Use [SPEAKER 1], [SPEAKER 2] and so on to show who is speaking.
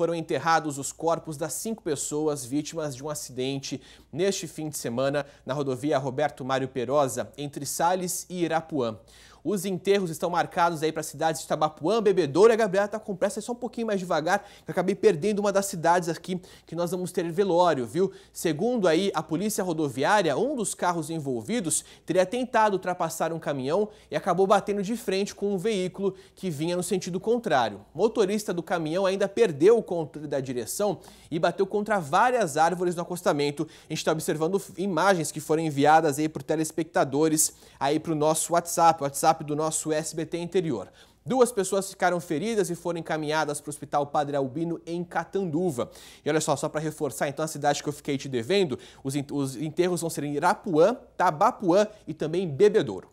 [SPEAKER 1] foram enterrados os corpos das cinco pessoas vítimas de um acidente neste fim de semana na rodovia Roberto Mário Perosa, entre Sales e Irapuã. Os enterros estão marcados aí para as cidades de Tabapuã, Bebedouro. A Gabriela está com pressa, é só um pouquinho mais devagar, que acabei perdendo uma das cidades aqui que nós vamos ter velório, viu? Segundo aí a polícia rodoviária, um dos carros envolvidos teria tentado ultrapassar um caminhão e acabou batendo de frente com um veículo que vinha no sentido contrário. O motorista do caminhão ainda perdeu o controle da direção e bateu contra várias árvores no acostamento. A gente está observando imagens que foram enviadas aí por telespectadores aí para o nosso WhatsApp, WhatsApp WhatsApp do nosso SBT Interior. Duas pessoas ficaram feridas e foram encaminhadas para o Hospital Padre Albino em Catanduva. E olha só, só para reforçar então a cidade que eu fiquei te devendo, os enterros vão ser em Irapuã, Tabapuã e também Bebedouro.